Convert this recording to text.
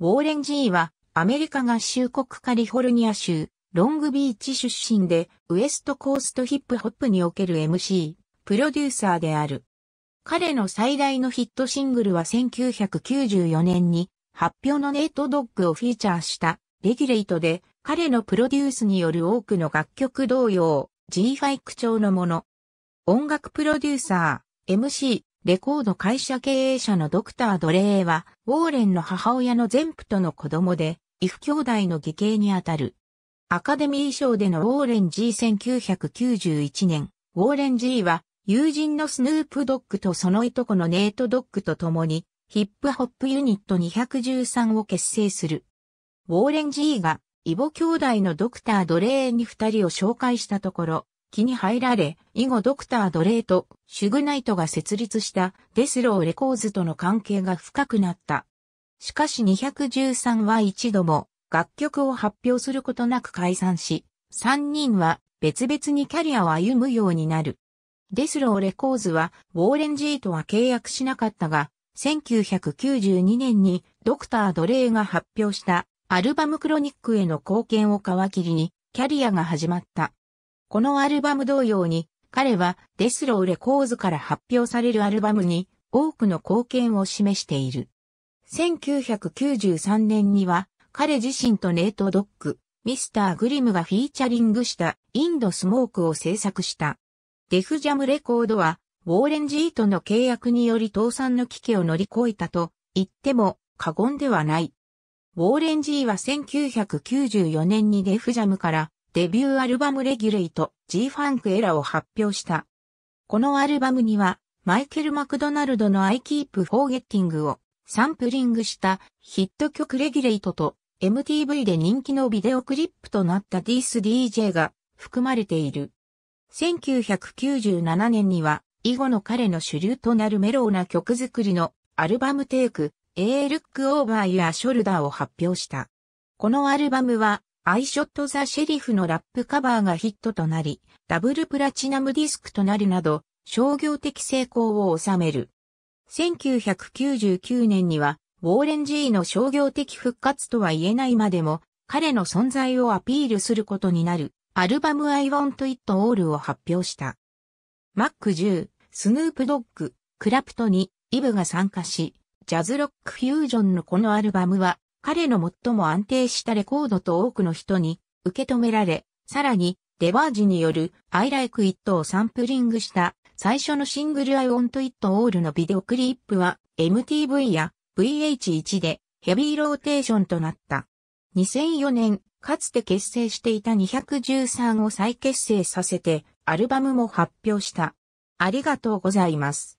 ウォーレン・ジーはアメリカ合衆国カリフォルニア州ロングビーチ出身でウエストコーストヒップホップにおける MC、プロデューサーである。彼の最大のヒットシングルは1994年に発表のネートドッグをフィーチャーしたレギュレイトで彼のプロデュースによる多くの楽曲同様 G ファイク調のもの。音楽プロデューサー、MC、レコード会社経営者のドクター・ドレーは、ウォーレンの母親の前夫との子供で、異父兄弟の義兄にあたる。アカデミー賞でのウォーレン G1991 年、ウォーレン G は友人のスヌープドッグとそのいとこのネートドッグと共にヒップホップユニット213を結成する。ウォーレン G が異母兄弟のドクター・ドレーに二人を紹介したところ、気に入られ、以後ドクター・ドレーとシュグナイトが設立したデスローレコーズとの関係が深くなった。しかし213は一度も楽曲を発表することなく解散し、三人は別々にキャリアを歩むようになる。 Death Row Records はウォーレン・ Gとは契約しなかったが、1992年にドクター・ドレーが発表したアルバムクロニックへの貢献を皮切りにキャリアが始まった。このアルバム同様に彼は Death Row Records から発表されるアルバムに多くの貢献を示している。1993年には彼自身とネート・ドッグ、ミスター・グリムがフィーチャリングしたインド・スモークを制作した。デフジャムレコードはウォーレン・ジートの契約により倒産の危機を乗り越えたと言っても過言ではない。ウォーレン・ジーは1994年にデフジャムからデビューアルバムレギュレイト G ファンクエラを発表した。このアルバムにはマイケル・マクドナルドの I Keep Forgetting をサンプリングしたヒット曲レギュレイトと MTV で人気のビデオクリップとなった This DJ が含まれている。1997年には以後の彼の主流となるメローな曲作りのアルバムテイク A Look Over Your Shoulder を発表した。このアルバムは I Shot the Sheriff のラップカバーがヒットとなり、ダブルプラチナムディスクとなるなど商業的成功を収める。1999年には、ウォーレン・ジーの商業的復活とは言えないまでも、彼の存在をアピールすることになる、アルバム I Want It All を発表した。マック10、スヌープドッグ、クラプトに、イブが参加し、ジャズロックフュージョンのこのアルバムは、彼の最も安定したレコードと多くの人に受け止められ、さらに、デバージによる I Like It をサンプリングした最初のシングル I Want It All のビデオクリップは MTV や VH1 でヘビーローテーションとなった。2004年、かつて結成していた213を再結成させてアルバムも発表した。ありがとうございます。